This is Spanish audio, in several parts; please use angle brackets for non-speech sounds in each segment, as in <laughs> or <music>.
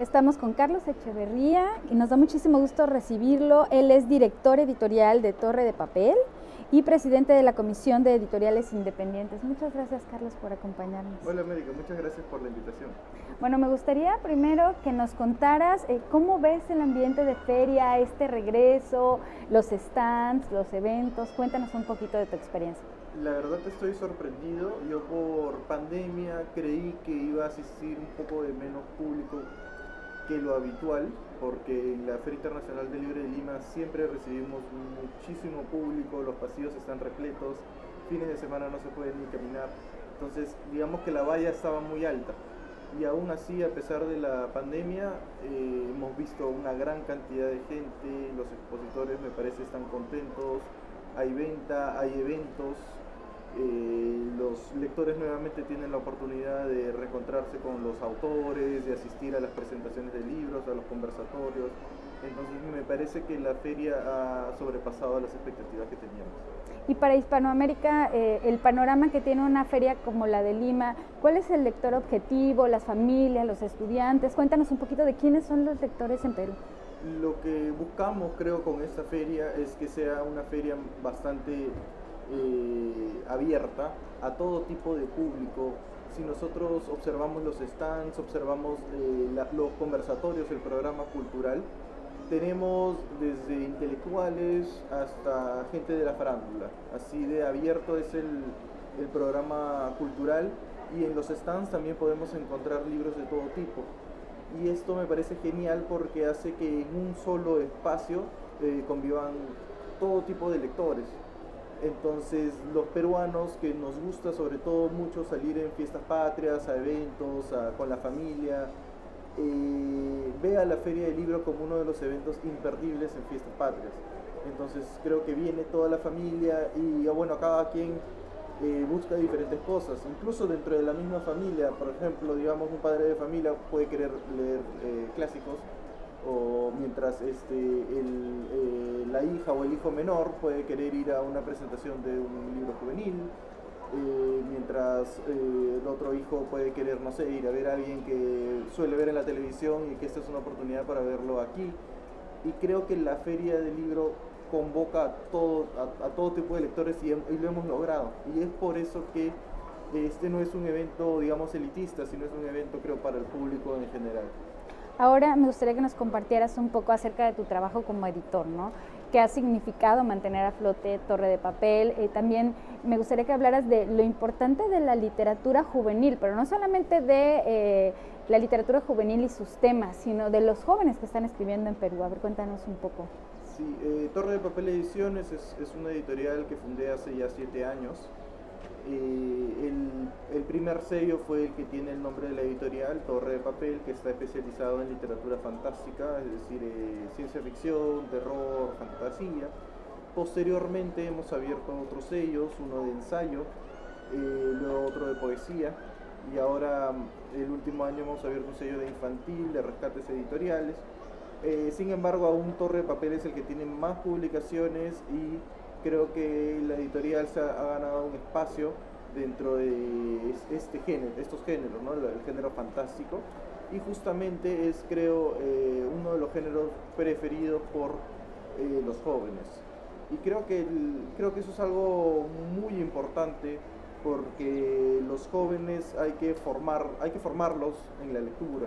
Estamos con Carlos Echeverría y nos da muchísimo gusto recibirlo. Él es director editorial de Torre de Papel y presidente de la Comisión de Editoriales Independientes. Muchas gracias, Carlos, por acompañarnos. Hola, América, muchas gracias por la invitación. Bueno, me gustaría primero que nos contaras eh, cómo ves el ambiente de feria, este regreso, los stands, los eventos. Cuéntanos un poquito de tu experiencia. La verdad estoy sorprendido. Yo por pandemia creí que iba a asistir un poco de menos público que lo habitual, porque en la Feria Internacional del Libre de Lima siempre recibimos muchísimo público, los pasillos están repletos, fines de semana no se puede ni caminar, entonces digamos que la valla estaba muy alta. Y aún así, a pesar de la pandemia, eh, hemos visto una gran cantidad de gente, los expositores me parece están contentos, hay venta, hay eventos, eh, los lectores nuevamente tienen la oportunidad de reencontrarse con los autores, de asistir a las presentaciones de libros, a los conversatorios. Entonces me parece que la feria ha sobrepasado las expectativas que teníamos. Y para Hispanoamérica, eh, el panorama que tiene una feria como la de Lima, ¿cuál es el lector objetivo, las familias, los estudiantes? Cuéntanos un poquito de quiénes son los lectores en Perú. Lo que buscamos, creo, con esta feria es que sea una feria bastante eh, abierta a todo tipo de público. Si nosotros observamos los stands, observamos eh, los conversatorios, el programa cultural, tenemos desde intelectuales hasta gente de la farándula. Así de abierto es el, el programa cultural y en los stands también podemos encontrar libros de todo tipo. Y esto me parece genial porque hace que en un solo espacio eh, convivan todo tipo de lectores. Entonces los peruanos que nos gusta sobre todo mucho salir en fiestas patrias, a eventos, con la familia, eh, ve la Feria del Libro como uno de los eventos imperdibles en fiestas patrias. Entonces creo que viene toda la familia y ah, bueno, cada quien eh, busca diferentes cosas, incluso dentro de la misma familia, por ejemplo, digamos un padre de familia puede querer leer eh, clásicos o mientras este, eh, la hija o el hijo menor puede querer ir a una presentación de un libro juvenil, eh, mientras eh, el otro hijo puede querer, no sé, ir a ver a alguien que suele ver en la televisión y que esta es una oportunidad para verlo aquí. Y creo que la feria del libro convoca a todo, a, todo tipo de lectores y, y lo hemos logrado. Y es por eso que este no es un evento, digamos, elitista, sino es un evento, creo, para el público en general. Ahora me gustaría que nos compartieras un poco acerca de tu trabajo como editor, ¿no? ¿Qué ha significado mantener a flote Torre de Papel? Eh, también me gustaría que hablaras de lo importante de la literatura juvenil, pero no solamente de eh, la literatura juvenil y sus temas, sino de los jóvenes que están escribiendo en Perú. A ver, cuéntanos un poco. Sí, eh, Torre de Papel Ediciones es, es una editorial que fundé hace ya siete años el, primer sello fue el que tiene el nombre de la editorial, Torre de Papel, que está especializado en literatura fantástica, es decir, eh, ciencia ficción, terror, fantasía. Posteriormente hemos abierto otros sellos, uno de ensayo, eh, luego otro de poesía, y ahora el último año hemos abierto un sello de infantil, de rescates editoriales. Eh, sin embargo, aún Torre de Papel es el que tiene más publicaciones y creo que la editorial se ha, ganado un espacio dentro de este género, estos géneros, ¿no? el, género fantástico, y justamente es, creo, eh, uno de los géneros preferidos por eh, los jóvenes. Y creo que, creo que eso es algo muy importante porque los jóvenes hay que, formar, hay que formarlos en la lectura.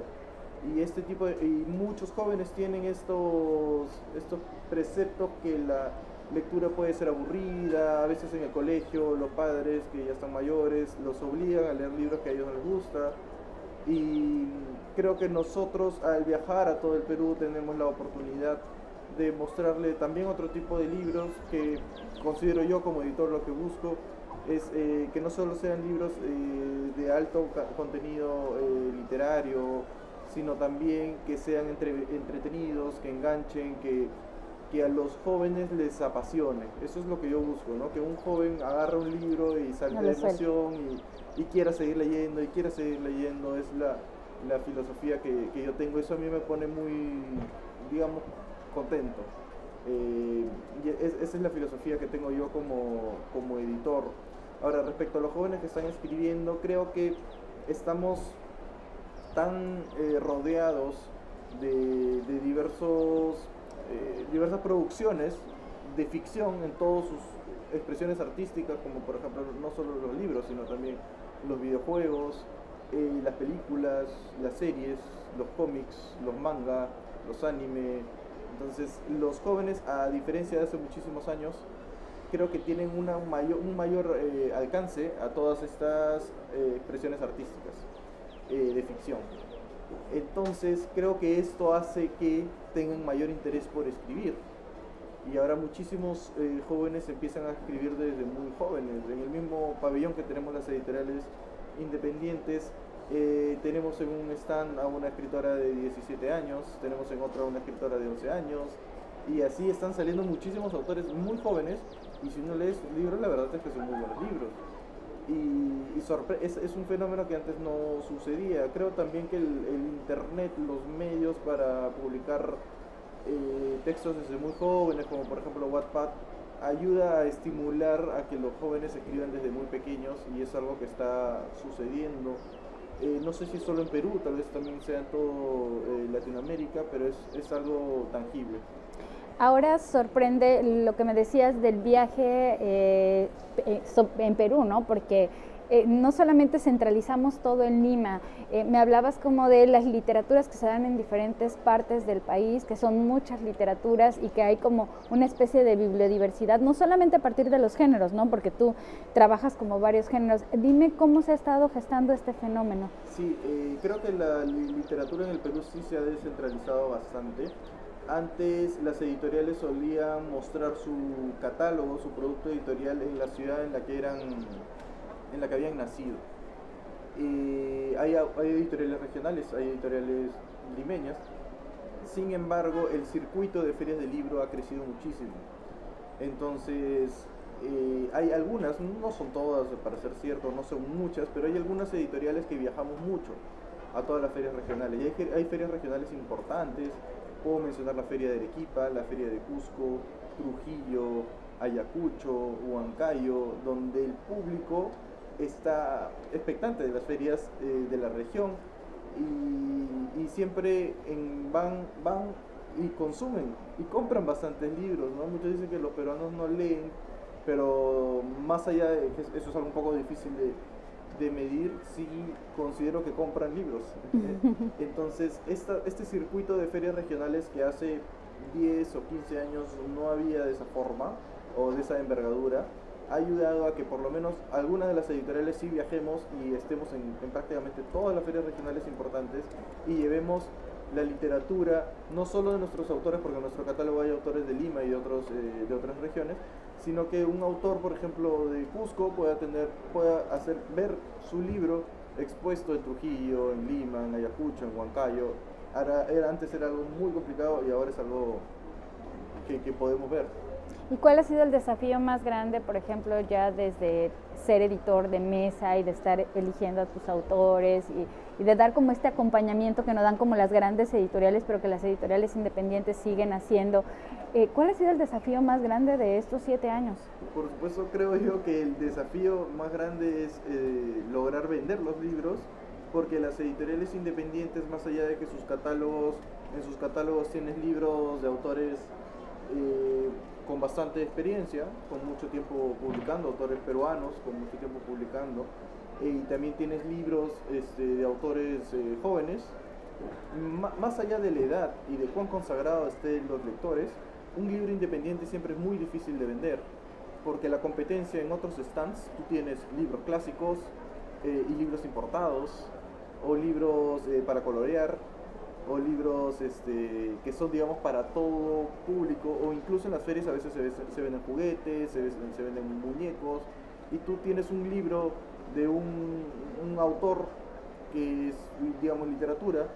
Y, este tipo y muchos jóvenes tienen estos, estos preceptos que la, lectura puede ser aburrida, a veces en el colegio los padres que ya están mayores los obligan a leer libros que a ellos no les gusta. Y creo que nosotros al viajar a todo el Perú tenemos la oportunidad de mostrarle también otro tipo de libros que considero yo como editor lo que busco es eh, que no solo sean libros eh, de alto contenido eh, literario, sino también que sean entretenidos, que enganchen, que que a los jóvenes les apasione. Eso es lo que yo busco, ¿no? Que un joven agarre un libro y salga de emoción y, quiera seguir leyendo y quiera seguir leyendo. Es la, filosofía que, yo tengo. Eso a mí me pone muy, digamos, contento. Eh, y esa es la filosofía que tengo yo como, como editor. Ahora, respecto a los jóvenes que están escribiendo, creo que estamos tan eh, rodeados de, diversos, eh, diversas producciones de ficción en todas sus expresiones artísticas, como por ejemplo no solo los libros, sino también los videojuegos, eh, las películas, las series, los cómics, los manga, los anime. Entonces los jóvenes, a diferencia de hace muchísimos años, creo que tienen mayor, un mayor eh, alcance a todas estas expresiones artísticas de ficción. Entonces creo que esto hace que tengan mayor interés por escribir y ahora muchísimos eh, jóvenes empiezan a escribir desde muy jóvenes. En el mismo pabellón que tenemos las editoriales independientes, eh, tenemos en un stand a una escritora de 17 años, tenemos en otro a una escritora de 11 años, y así están saliendo muchísimos autores muy jóvenes, y si uno lee sus libros, la verdad es que son muy buenos libros. Y, es, es, un fenómeno que antes no sucedía. Creo también que el, Internet, los medios para publicar eh, textos desde muy jóvenes, como por ejemplo Wattpad, ayuda a estimular a que los jóvenes escriban desde muy pequeños y es algo que está sucediendo. Eh, no sé si solo en Perú, tal vez también sea en todo eh, Latinoamérica, pero es, es algo tangible. Ahora sorprende lo que me decías del viaje en Perú, ¿no? Porque eh, no solamente centralizamos todo en Lima, eh, me hablabas como de las literaturas que se dan en diferentes partes del país, que son muchas literaturas y que hay como una especie de bibliodiversidad, no solamente a partir de los géneros, ¿no? Porque tú trabajas como varios géneros. Dime cómo se ha estado gestando este fenómeno. Sí, eh, creo que la literatura en el Perú sí se ha descentralizado bastante. Antes las editoriales solían mostrar su catálogo, su producto editorial en la ciudad en la que eran en la que habían nacido. hay, editoriales regionales, hay editoriales limeñas, sin embargo el circuito de ferias de libro ha crecido muchísimo. Entonces, eh, hay algunas, no son todas para ser cierto, no son muchas, pero hay algunas editoriales que viajamos mucho a todas las ferias regionales. Y hay, hay ferias regionales importantes, puedo mencionar la feria de Arequipa, la feria de Cusco, Trujillo, Ayacucho, Huancayo, donde el público está expectante de las ferias eh, de la región y, siempre van, y consumen y compran bastantes libros, ¿no? Muchos dicen que los peruanos no leen, pero más allá de que eso es algo un poco difícil de, medir, sí considero que compran libros. <laughs> Entonces, esta, este circuito de ferias regionales que hace 10 o 15 años no había de esa forma o de esa envergadura, ha ayudado a que por lo menos algunas de las editoriales sí viajemos y estemos en, prácticamente todas las ferias regionales importantes y llevemos la literatura, no solo de nuestros autores, porque en nuestro catálogo hay autores de Lima y de, otros, eh, de otras regiones, sino que un autor, por ejemplo, de Cusco pueda, tener, pueda hacer ver su libro expuesto en Trujillo, en Lima, en Ayacucho, en Huancayo. era, antes era algo muy complicado y ahora es algo que, que podemos ver. ¿Y cuál ha sido el desafío más grande, por ejemplo, ya desde ser editor de mesa y de estar eligiendo a tus autores y, de dar como este acompañamiento que no dan como las grandes editoriales, pero que las editoriales independientes siguen haciendo? Eh, ¿Cuál ha sido el desafío más grande de estos siete años? Por supuesto, creo yo que el desafío más grande es eh, lograr vender los libros, porque las editoriales independientes, más allá de que sus catálogos, en sus catálogos tienes libros de autores eh, con bastante experiencia, con mucho tiempo publicando, autores peruanos con mucho tiempo publicando, y también tienes libros este, de autores eh, jóvenes. más allá de la edad y de cuán consagrados estén los lectores, un libro independiente siempre es muy difícil de vender, porque la competencia en otros stands, tú tienes libros clásicos eh, y libros importados, o libros para colorear, o libros este, que son, digamos, para todo público, o incluso en las ferias a veces se, venden juguetes, se, se, venden muñecos, y tú tienes un libro de un, un, autor que es, digamos, literatura.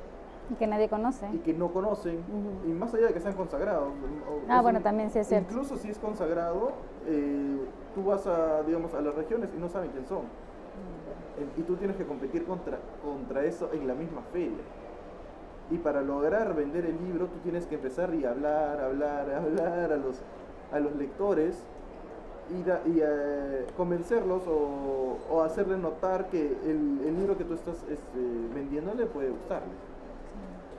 Y que nadie conoce. Y que no conocen, y más allá de que sean consagrados. Ah, bueno, también sí es cierto. Incluso si es consagrado, eh, tú vas a, digamos, a las regiones y no saben quién son. Y tú tienes que competir contra, contra eso en la misma feria. Y para lograr vender el libro, tú tienes que empezar y hablar, hablar, <laughs> hablar a los, a los lectores y, y eh, convencerlos o, o, hacerle notar que el, el, libro que tú estás este, vendiendo le puede gustarle.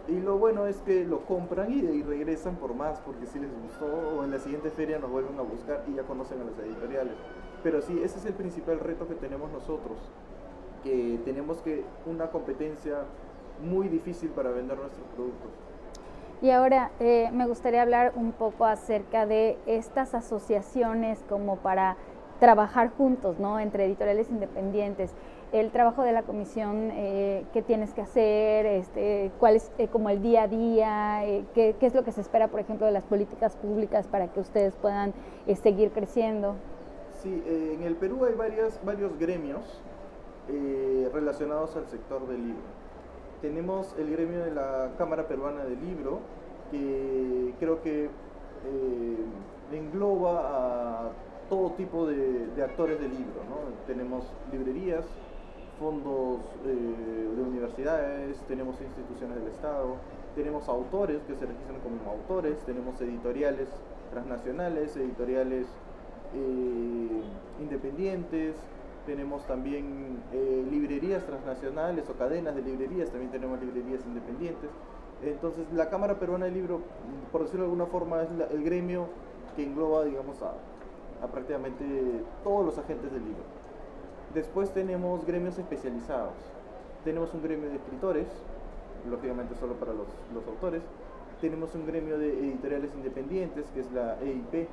Y lo bueno es que lo compran y, y regresan por más, porque si les gustó, o en la siguiente feria nos vuelven a buscar y ya conocen a las editoriales. Pero sí, ese es el principal reto que tenemos nosotros, que tenemos que una competencia muy difícil para vender nuestros productos. Y ahora eh, me gustaría hablar un poco acerca de estas asociaciones como para trabajar juntos, ¿no? Entre editoriales independientes. El trabajo de la comisión, eh, qué tienes que hacer, este, cuál es eh, como el día a día, eh, qué, qué, es lo que se espera, por ejemplo, de las políticas públicas para que ustedes puedan seguir creciendo. Sí, en el Perú hay varias, varios gremios relacionados al sector del libro. Tenemos el gremio de la Cámara Peruana del Libro, que creo que eh, engloba a todo tipo de, de actores del libro. Tenemos librerías, fondos eh, de universidades, tenemos instituciones del Estado, tenemos autores que se registran como autores, tenemos editoriales transnacionales, editoriales eh, independientes, tenemos también eh, librerías transnacionales o cadenas de librerías, también tenemos librerías independientes. Entonces, la Cámara Peruana del Libro, por decirlo de alguna forma, es el gremio que engloba, digamos, a, a prácticamente todos los agentes del libro. Después tenemos gremios especializados. Tenemos un gremio de escritores, lógicamente solo para los, los autores. Tenemos un gremio de editoriales independientes, que es la EIP.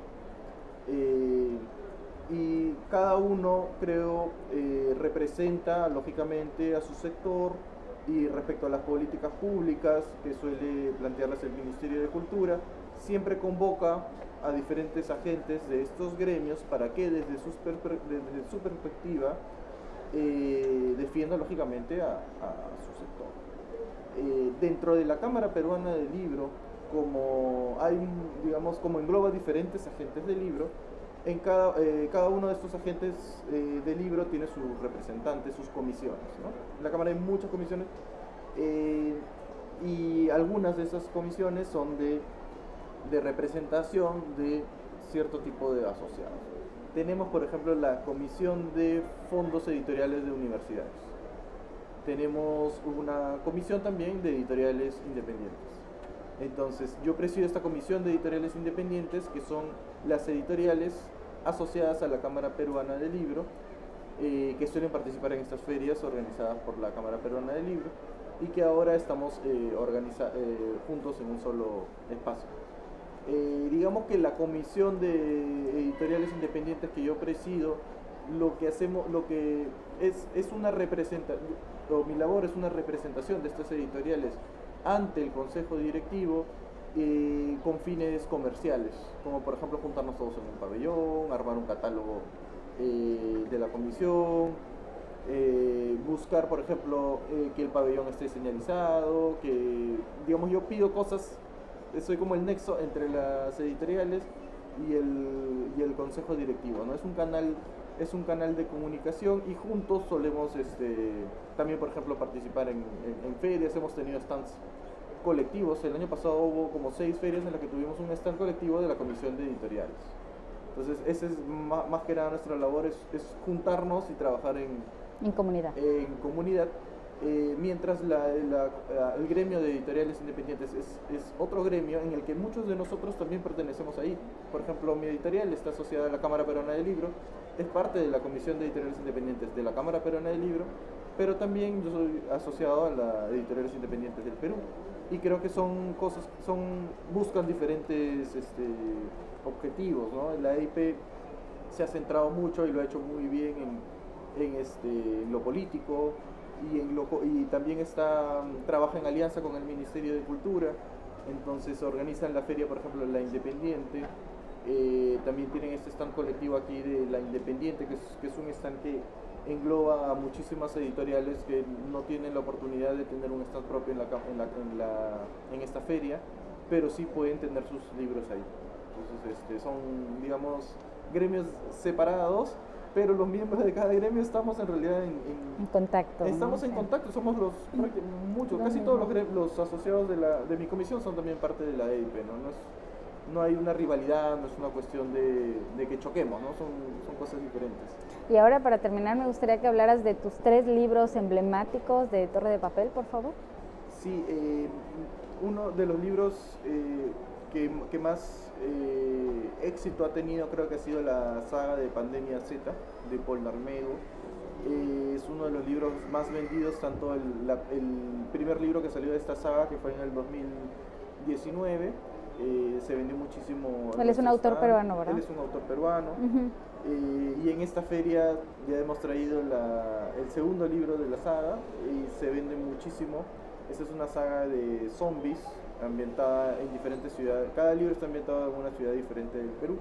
Eh, y cada uno, creo, eh, representa lógicamente a su sector y respecto a las políticas públicas que suele plantearlas el Ministerio de Cultura, siempre convoca a diferentes agentes de estos gremios para que desde, sus desde su perspectiva eh, defienda lógicamente a, su sector. Eh, dentro de la Cámara Peruana del Libro, como hay, digamos, como engloba diferentes agentes del libro, en cada, eh, cada uno de estos agentes eh, del libro tiene sus representantes, sus comisiones. ¿no? En la Cámara hay muchas comisiones eh, y algunas de esas comisiones son de, de representación de cierto tipo de asociados. Tenemos, por ejemplo, la Comisión de Fondos Editoriales de Universidades. Tenemos una comisión también de editoriales independientes. Entonces, yo presido esta comisión de editoriales independientes, que son las editoriales asociadas a la Cámara Peruana del Libro, eh, que suelen participar en estas ferias organizadas por la Cámara Peruana del Libro y que ahora estamos eh, eh, juntos en un solo espacio. Eh, digamos que la comisión de editoriales independientes que yo presido, lo que hacemos, lo que es, es una representación, mi labor es una representación de estas editoriales ante el consejo directivo eh, con fines comerciales, como por ejemplo juntarnos todos en un pabellón, armar un catálogo eh, de la comisión, eh, buscar por ejemplo eh, que el pabellón esté señalizado, que digamos yo pido cosas, soy como el nexo entre las editoriales y el, y el consejo directivo, ¿no? Es un canal es un canal de comunicación y juntos solemos este, también, por ejemplo, participar en, en, en, ferias, hemos tenido stands colectivos, el año pasado hubo como seis ferias en las que tuvimos un stand colectivo de la Comisión de Editoriales. Entonces, esa es más, que nada nuestra labor, es, es juntarnos y trabajar en, en comunidad. En comunidad eh, mientras la, la, el gremio de editoriales independientes es, es, otro gremio en el que muchos de nosotros también pertenecemos ahí. Por ejemplo, mi editorial está asociada a la Cámara Peruana del Libro, es parte de la Comisión de Editoriales Independientes de la Cámara Peruana del Libro, pero también yo soy asociado a la Editoriales Independientes del Perú. Y creo que son cosas, son, buscan diferentes este, objetivos. ¿no? La EIP se ha centrado mucho y lo ha hecho muy bien en, en, este, lo político, y, en lo, y también está, trabaja en alianza con el Ministerio de Cultura, entonces organizan la feria, por ejemplo, La Independiente, eh, también tienen este stand colectivo aquí de La Independiente, que es, que es un stand que engloba a muchísimas editoriales que no tienen la oportunidad de tener un stand propio en, la, en, la, en, la, en esta feria, pero sí pueden tener sus libros ahí. Entonces, este, son, digamos, gremios separados, pero los miembros de cada gremio estamos en realidad en, en, en contacto. Estamos ¿no? en contacto, somos los, muchos, casi todos los, los asociados de, la, de mi comisión son también parte de la EIP, ¿no? No, es, no hay una rivalidad, no es una cuestión de, de que choquemos, ¿no? Son, son cosas diferentes. Y ahora para terminar me gustaría que hablaras de tus tres libros emblemáticos de Torre de Papel, por favor. Sí, eh, uno de los libros eh, que, más eh, éxito ha tenido creo que ha sido la saga de Pandemia Z de Paul Narmedo. Es uno de los libros más vendidos, tanto el, primer libro que salió de esta saga, que fue en el 2019, se vendió muchísimo. Él es un autor peruano, ¿verdad? Él es un autor peruano. y en esta feria ya hemos traído el segundo libro de la saga y se vende muchísimo. Esta es una saga de zombies ambientada en diferentes ciudades. Cada libro está ambientado en una ciudad diferente del Perú.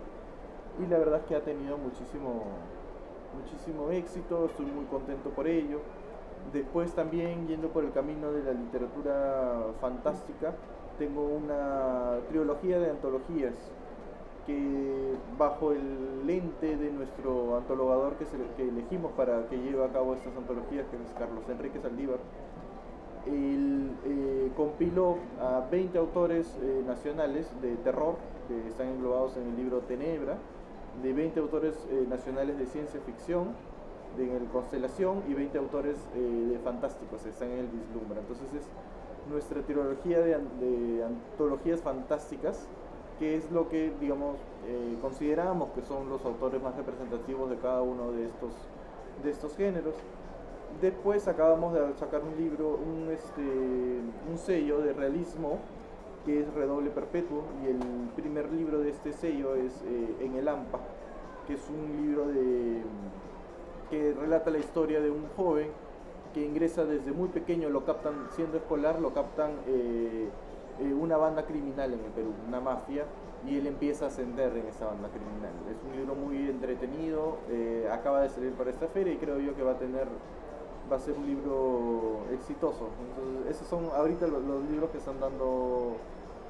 Y la verdad es que ha tenido muchísimo, muchísimo éxito, estoy muy contento por ello. Después también yendo por el camino de la literatura fantástica, tengo una trilogía de antologías que bajo el lente de nuestro antologador que, elegimos para que lleve a cabo estas antologías, que es Carlos Enrique Saldívar, él eh, compiló a 20 autores eh, nacionales de terror que están englobados en el libro Tenebra, de 20 autores eh, nacionales de ciencia ficción, de el Constelación y 20 autores de fantásticos, están en el Vislumbra. Entonces es nuestra trilogía de, antologías fantásticas, que es lo que, digamos, consideramos que son los autores más representativos de cada uno de estos, de estos géneros. Después acabamos de sacar un libro, un, este, un sello de realismo que es Redoble Perpetuo y el primer libro de este sello es eh, En el AMPA, que es un libro de, que relata la historia de un joven que ingresa desde muy pequeño, lo captan, siendo escolar, lo captan eh, eh, una banda criminal en el Perú, una mafia, y él empieza a ascender en esa banda criminal. Es un libro muy entretenido, acaba de salir para esta feria y creo yo que va a tener va a ser un libro exitoso. Entonces, esos son ahorita los, libros que están dando,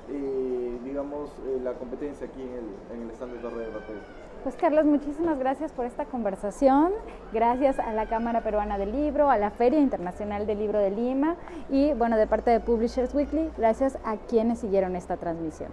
eh, digamos, eh, la competencia aquí en el, en el stand de Torre de Papel. Pues Carlos, muchísimas gracias por esta conversación. Gracias a la Cámara Peruana del Libro, a la Feria Internacional del Libro de Lima y, bueno, de parte de Publishers Weekly, gracias a quienes siguieron esta transmisión.